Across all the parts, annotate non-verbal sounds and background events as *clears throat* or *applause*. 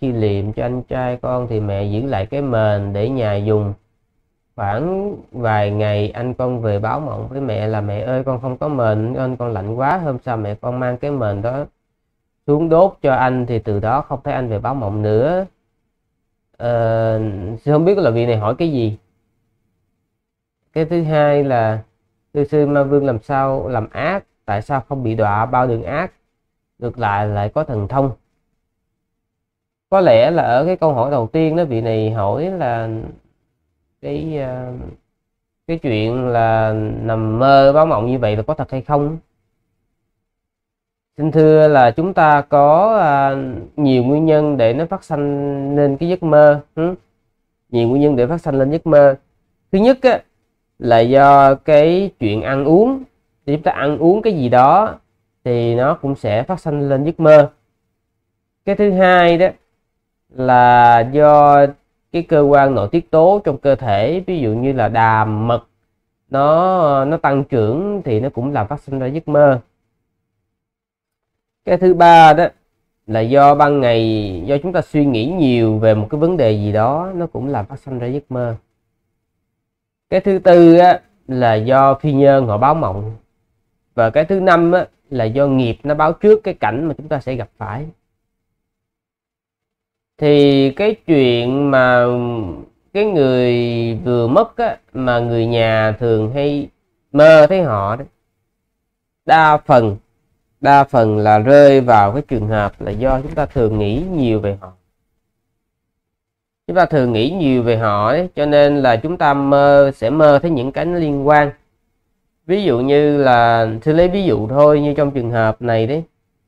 khi liệm cho anh trai con thì mẹ giữ lại cái mền để nhà dùng. Khoảng vài ngày anh con về báo mộng với mẹ là mẹ ơi con không có mền anh con lạnh quá hôm sau mẹ con mang cái mền đó xuống đốt cho anh. Thì từ đó không thấy anh về báo mộng nữa. Ờ, không biết là vị này hỏi cái gì. Cái thứ hai là sư sư ma vương làm sao làm ác? Tại sao không bị đọa bao đường ác? Ngược lại lại có thần thông có lẽ là ở cái câu hỏi đầu tiên đó vị này hỏi là cái ờ, cái chuyện là nằm mơ báo mộng như vậy là có thật hay không? Xin thưa là chúng ta có à, nhiều nguyên nhân để nó phát sanh lên cái giấc mơ ừ? nhiều nguyên nhân để phát sanh lên giấc mơ. Thứ nhất á, là do cái chuyện ăn uống. Thì chúng ta ăn uống cái gì đó thì nó cũng sẽ phát sinh lên giấc mơ. Cái thứ hai đó là do cái cơ quan nội tiết tố trong cơ thể ví dụ như là đàm mật nó nó tăng trưởng thì nó cũng làm phát sinh ra giấc mơ. Cái thứ ba đó là do ban ngày do chúng ta suy nghĩ nhiều về một cái vấn đề gì đó nó cũng làm phát sinh ra giấc mơ. Cái thứ tư á, là do phi nhân họ báo mộng. Và cái thứ năm á, là do nghiệp nó báo trước cái cảnh mà chúng ta sẽ gặp phải thì cái chuyện mà cái người vừa mất á, mà người nhà thường hay mơ thấy họ đó đa phần đa phần là rơi vào cái trường hợp là do chúng ta thường nghĩ nhiều về họ. Chúng ta thường nghĩ nhiều về họ ấy, cho nên là chúng ta mơ sẽ mơ thấy những cái liên quan. Ví dụ như là tôi lấy ví dụ thôi như trong trường hợp này đấy.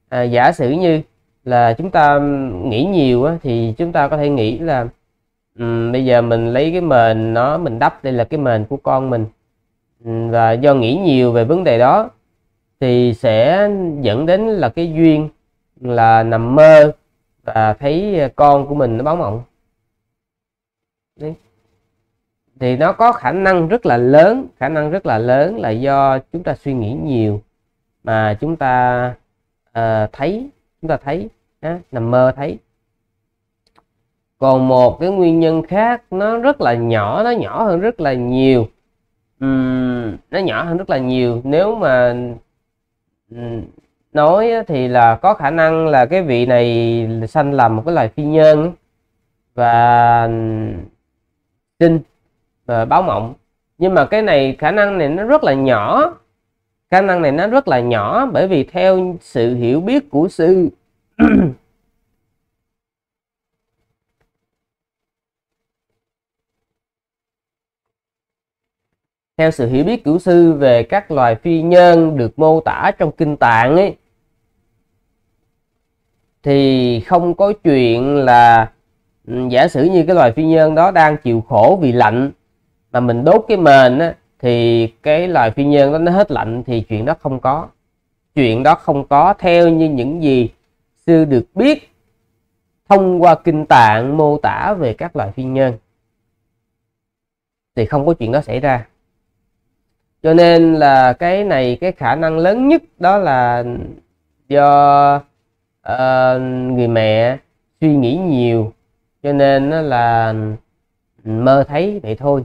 À, giả sử như là chúng ta nghĩ nhiều á, thì chúng ta có thể nghĩ là um, bây giờ mình lấy cái mền nó mình đắp đây là cái mền của con mình. Và do nghĩ nhiều về vấn đề đó thì sẽ dẫn đến là cái duyên là nằm mơ và thấy con của mình nó báo mộng. Đấy. thì nó có khả năng rất là lớn khả năng rất là lớn là do chúng ta suy nghĩ nhiều mà chúng ta uh, thấy chúng ta thấy á, nằm mơ thấy. Còn một cái nguyên nhân khác nó rất là nhỏ nó nhỏ hơn rất là nhiều. Uhm, nó nhỏ hơn rất là nhiều. Nếu mà nói thì là có khả năng là cái vị này sanh làm một cái loài phi nhân và sinh và báo mộng. Nhưng mà cái này khả năng này nó rất là nhỏ khả năng này nó rất là nhỏ bởi vì theo sự hiểu biết của sư. *clears throat* Theo sự hiểu biết của sư về các loài phi nhân được mô tả trong kinh tạng ấy thì không có chuyện là ừ, giả sử như cái loài phi nhân đó đang chịu khổ vì lạnh mà mình đốt cái mền á, thì cái loài phi nhân đó nó hết lạnh thì chuyện đó không có. Chuyện đó không có theo như những gì sư được biết thông qua kinh tạng mô tả về các loài phi nhân thì không có chuyện đó xảy ra. Cho nên là cái này cái khả năng lớn nhất đó là do uh, người mẹ suy nghĩ nhiều. Cho nên là mơ thấy vậy thôi.